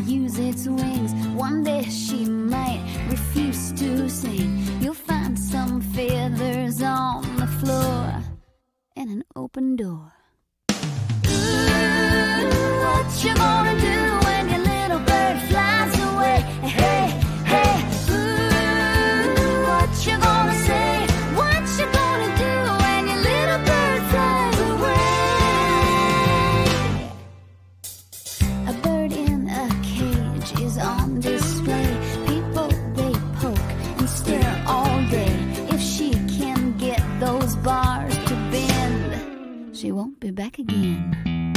use its wings. One day she might refuse to sing. You'll find some feathers on the floor and an open door. Ooh, what you gonna do? and stare all day. If she can get those bars to bend, she won't be back again.